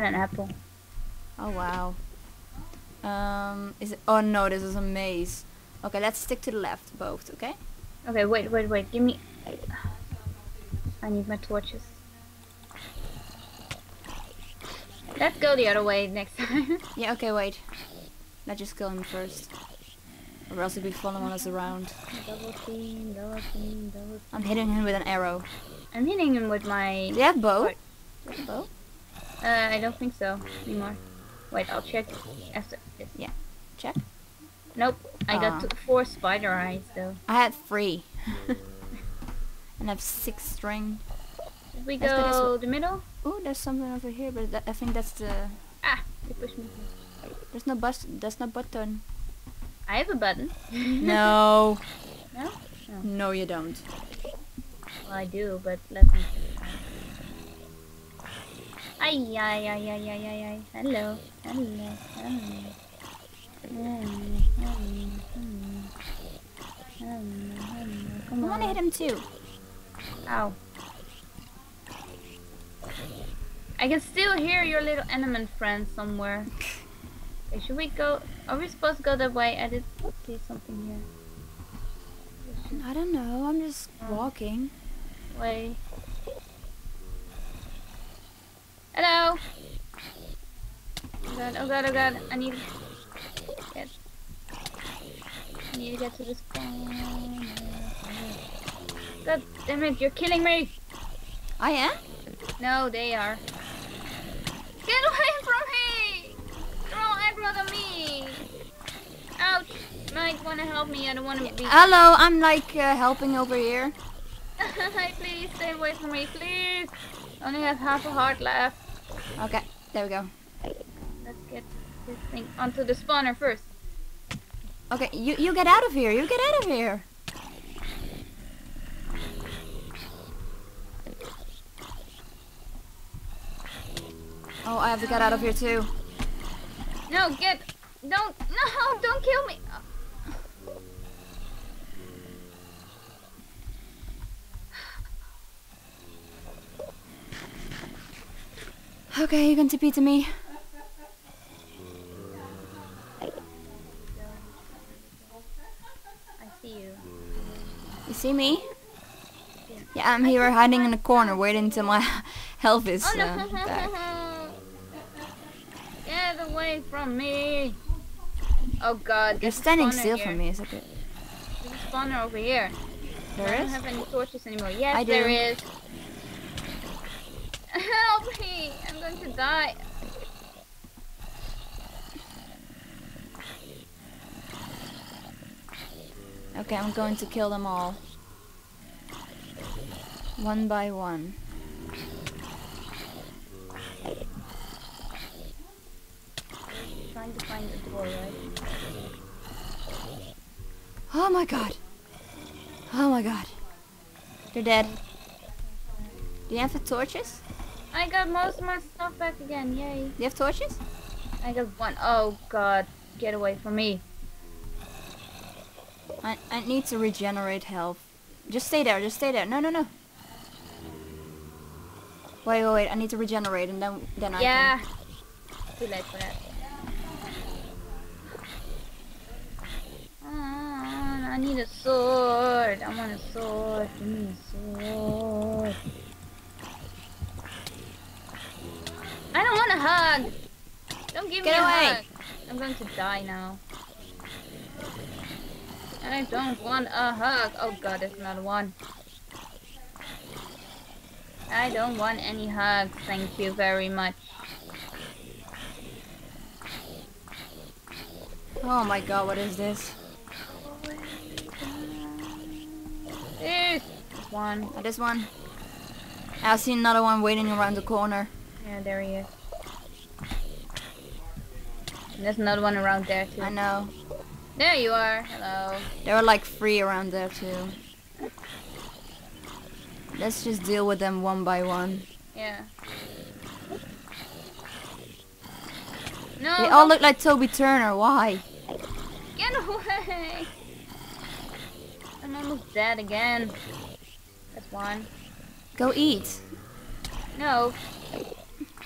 Got an apple. Oh wow. Um, is it? Oh no, this is a maze. Okay, let's stick to the left, both. Okay. Okay, wait, wait, wait. Give me. I need my torches. Let's go the other way next time. Yeah. Okay. Wait. Let's just kill him first, or else he'll be following us around. double team, double team, double team. I'm hitting him with an arrow. I'm hitting him with my. Do you have bow? What? Do you have bow? Uh, I don't think so anymore. Wait, I'll check after this. Check. Nope, I Ah. got two, four spider eyes though. I had three. and I have six string. Should we Let's go go the middle? Oh, there's something over here, but that, I think that's the. Ah, you pushed me. There's no bus. There's no button. I have a button. no. No? No, you don't. Well, I do, but let me. Ay, ay, ay, ay, ay, ay, ay. Hello. Hello. Hello. Hello. Hello. Hello. Hello. Come I want to hit him too. Ow. I can still hear your little element friend somewhere. Okay, should we go? Are we supposed to go that way? I did see something here. I don't know. I'm just oh. walking. Way. Hello. Oh god, oh god. I need to get. I need to get to the spawn. God damn it, you're killing me! I am. No, they are. Get away from me! All aggro on me! Ouch! Might wanna help me, I don't wanna be. Hello, I'm like uh, helping over here. please stay away from me, please! I only have half a heart left. Okay, there we go. This thing onto the spawner first. Okay, you you get out of here. You get out of here. Oh, I have to get out of here too. No, get. Don't. No, don't kill me! Okay, you can TP to me. See you. You see me? Yeah, I'm here hiding in the corner waiting until my health is Oh uh, back. Get away from me! Oh god, You're standing still here. for me, is it good? There's a spawner over here. I There don't have any torches anymore. Yes, I there do. is. Help me! I'm going to die. Okay, I'm going to kill them all. One by one. trying to find the door, right? Oh my god. Oh my god. They're dead. Do you have the torches? I got most of my stuff back again. Yay! Do you have torches? I got one. Oh god, get away from me. I, I need to regenerate health. Just stay there, just stay there. No, no, no. Wait, wait, wait. I need to regenerate and then then I yeah. can. Too late for that. Ah, I need a sword. I want a sword. Give me a sword. I don't want a hug. Don't give Get me a away. hug. I'm going to die now. And I don't want a hug. Oh god, there's another one. I don't want any hugs. Thank you very much. Oh my god, what is this? There's one. Oh, this one. I see another one waiting around the corner. Yeah, there he is. And there's another one around there too. I know. There you are. Hello. There are like three around there too. Let's just deal with them one by one. Yeah. No. They all look like Toby Turner. Why? Get away. I'm almost dead again. That's one. Go eat. No.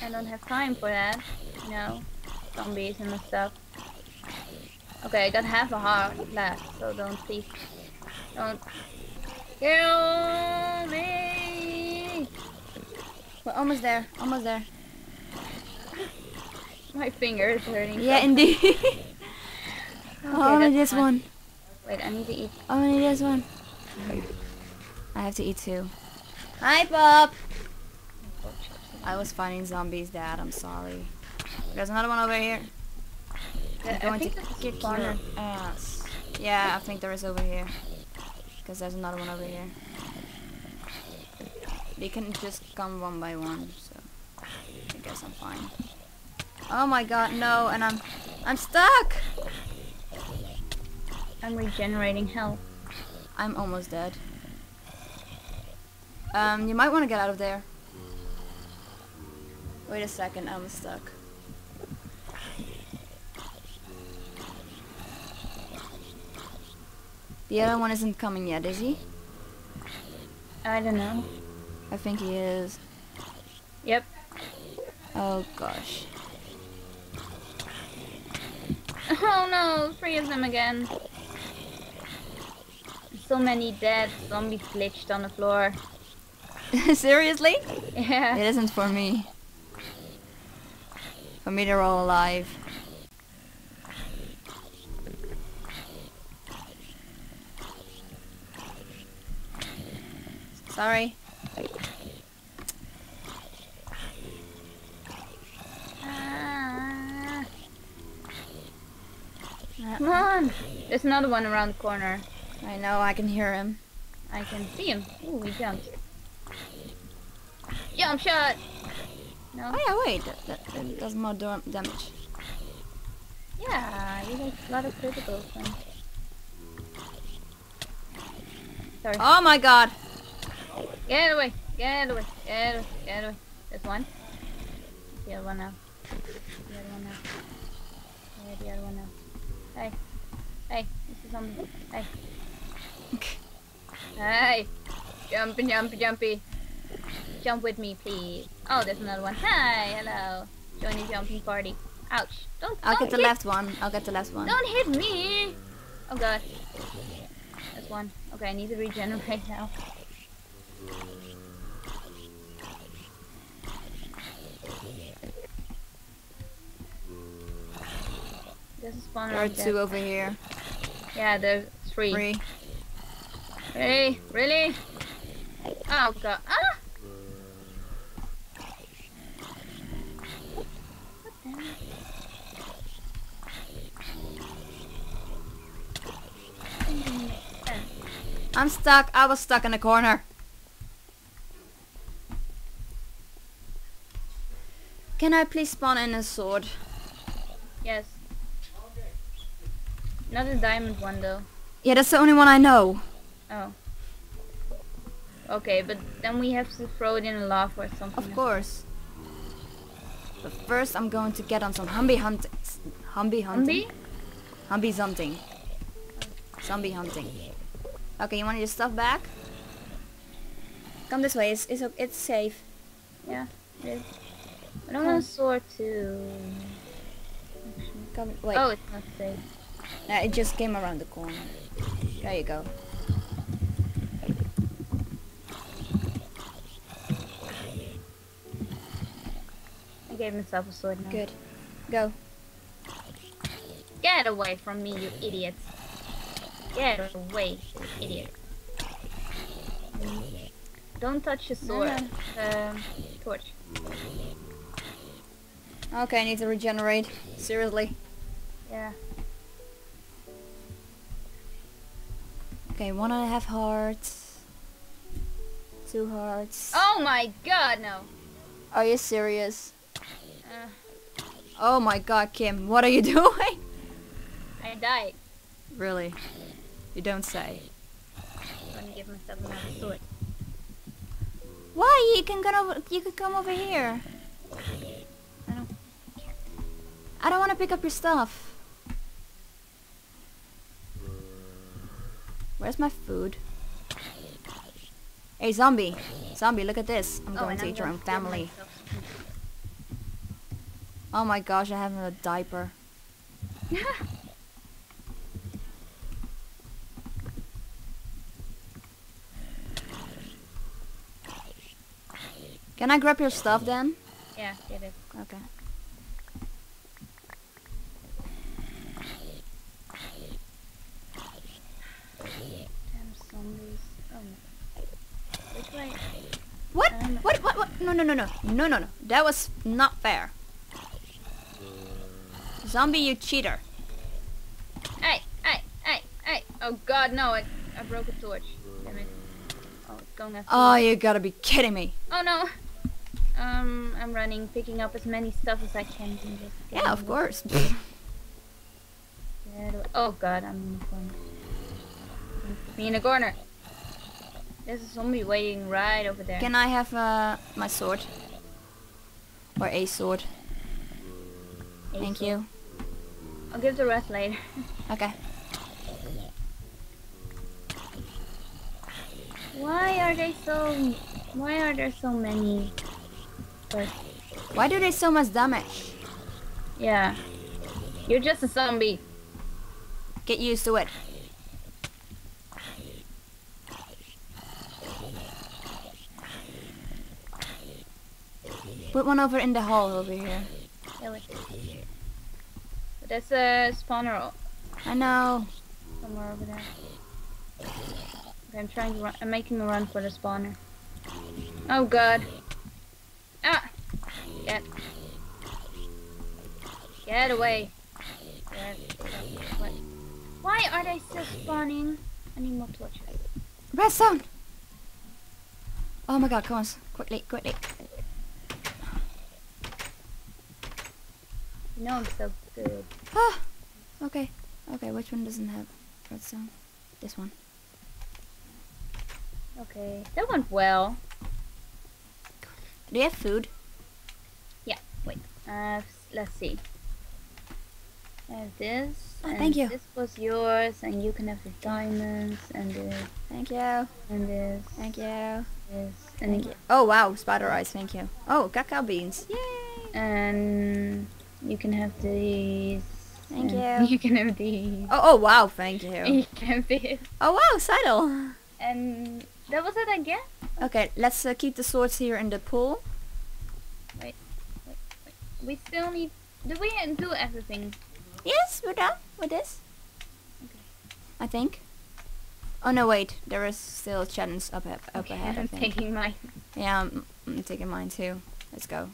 I don't have time for that. Know, zombies and stuff. Okay, I got half a heart left, so don't please, don't kill me. We're almost there. Almost there. My finger is hurting. Yeah, so- indeed. Okay, oh, only this fine. one. Wait, I need to eat. Only this one. I have to eat too. Hi, Pop. I was fighting zombies, Dad. I'm sorry. There's another one over here. Yeah, I'm going to kick your ass. Yeah, I think there is over here. Because there's another one over here. They can just come one by one, so I guess I'm fine. Oh my god, no, and I'm I'm stuck! I'm regenerating health. I'm almost dead. Um, you might want to get out of there. Wait a second, I'm stuck. The other one isn't coming yet, is he? I don't know. I think he is. Yep. Oh gosh. Oh no, three of them again. So many dead zombies glitched on the floor. Seriously? Yeah. It isn't for me. For me, they're all alive. Sorry. Ah, come on. There's another one around the corner. I know, I can hear him. I can see him. Ooh, he jumped. Jump shot! No? Oh yeah, wait, that, that, that does more dam- damage. Yeah, you like a lot of criticals then. Sorry. Oh my god! Get away! Get away! Get away! Get away! There's one. The other one now. The other one now. Yeah, the other one now. Hey. Hey, this is zombie. Hey. Hey! Jumpy, jumpy, jumpy. Jump with me, please. Oh, there's another one. Hi, hello. Join the jumping party. Ouch. Don't, I'll don't get the hit left one. I'll get the left one. Don't hit me! Oh god. That's one. Okay, I need to regenerate now. There's a spawner There are right two there. over here. Yeah, there's three. Three. Hey, really? Oh god. Ah! What the heck? Doesn't make sense. I'm stuck. I was stuck in the corner. Can I please spawn in a sword? Yes. Not a diamond one though. Yeah, that's the only one I know. Oh. Okay, but then we have to throw it in a lava or something. Of course. But first I'm going to get on some Humby hunting. Humby hunting? Zombie? Humby hunting. Zombie hunting. Okay, you want your stuff back? Come this way, it's, it's, it's safe. Yeah, it is. I don't want a sword too. Come, wait. Oh, it's not safe. Nah, it just came around the corner. There you go. I gave myself a sword now. Good. Go. Get away from me, you idiots. Get away, you idiot. Don't touch the sword. Um, torch. Okay, I need to regenerate. Seriously. Yeah. Okay, one and a half hearts. Two hearts. Oh my god, no. Are you serious? Uh, Oh my god, Kim, what are you doing? I died. Really? You don't say. I'm gonna give myself another sword. Why? You can come over. You could come over here. I don't. I don't want to pick up your stuff. Where's my food? Hey, zombie! Zombie, look at this. I'm Oh, going to I'm eat your own family. Oh my gosh, I have a diaper. Can I grab your stuff then? yeah, get it. Okay. Damn zombies. Oh no. Which way? What? Um, What? What? What? No, no, no, no. That was not fair. Zombie, you cheater. Hey, hey, hey, hey. Oh god, no, I, I broke a torch. Damn it. Oh, it's going after Oh, you gotta be kidding me. Oh no. Um, I'm running, picking up as many stuff as I can. Yeah, of course. Oh god, I'm in the corner. Me in the corner. There's a zombie waiting right over there. Can I have uh, my sword? Or a sword? Hey, Thank so- you. I'll give the rest later. Okay. Why are they so? Why are there so many? But Why do they so much damage? yeah, you're just a zombie. Get used to it. Put one over in the hall over here. Yeah. There's a spawner I know. somewhere over there. Okay, I'm trying to run. I'm making a run for the spawner. Oh god. Ah! Get. Get away. Get away. Why are they still spawning? I need more torches. Redstone! Oh my god, come on. Quickly, quickly. You know I'm so good. Ah! Okay. Okay, which one doesn't have redstone? This one. Okay, that went well. Do you have food? Uh, s- let's see. I have this. Oh, and thank you. This was yours, and you can have the diamonds, and this, Thank you. and this, Thank you. this, Thank you. Oh wow, spider eyes, thank you. Oh, cacao beans. Yay! and you can have these. Thank you. You can have these. Oh, oh wow, thank you. you can have this. Oh wow, saddle. And that was it again. Okay, let's uh, keep the swords here in the pool. Wait, wait, wait. We still need. Do we do everything? Yes, we're done with this. Okay. I think. Oh no, wait. There is still a challenge up, up Okay, ahead. I I'm taking my. Yeah, I'm, I'm taking mine too. Let's go.